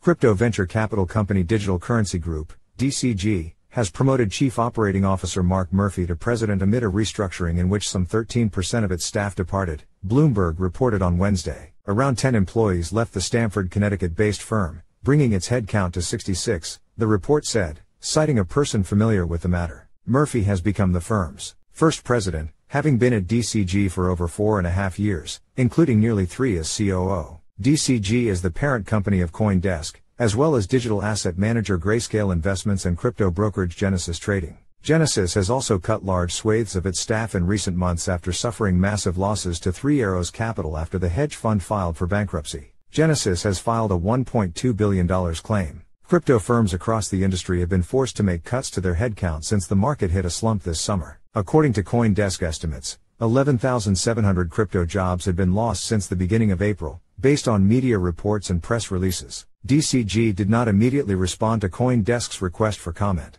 Crypto venture capital company Digital Currency Group, DCG, has promoted Chief Operating Officer Mark Murphy to president amid a restructuring in which some 13% of its staff departed, Bloomberg reported on Wednesday. Around 10 employees left the Stamford, Connecticut based firm, bringing its headcount to 66, the report said, citing a person familiar with the matter. Murphy has become the firm's first president, having been at DCG for over four and a half years, including nearly three as COO. DCG is the parent company of Coindesk, as well as digital asset manager Grayscale Investments and crypto brokerage Genesis Trading. Genesis has also cut large swathes of its staff in recent months after suffering massive losses to Three Arrows Capital after the hedge fund filed for bankruptcy. Genesis has filed a $1.2 billion claim. Crypto firms across the industry have been forced to make cuts to their headcount since the market hit a slump this summer. According to Coindesk estimates, 11,700 crypto jobs had been lost since the beginning of April, based on media reports and press releases. DCG did not immediately respond to Coindesk's request for comment.